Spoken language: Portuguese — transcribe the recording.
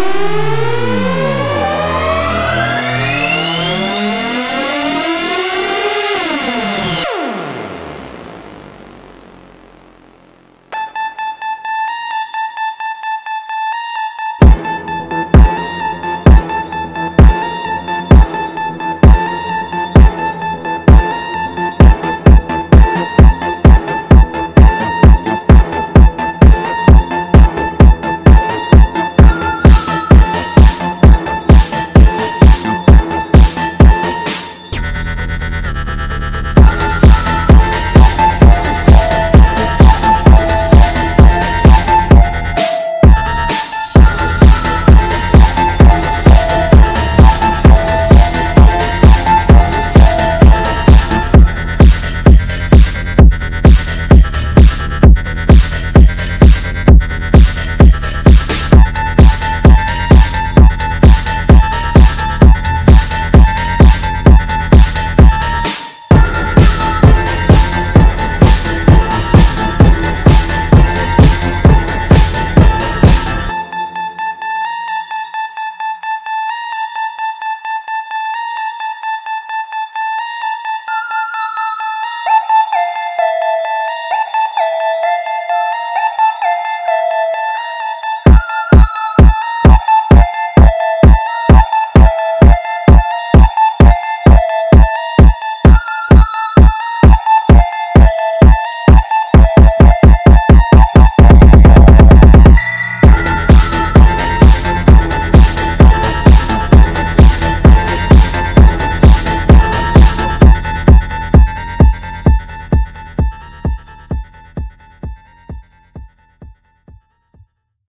Música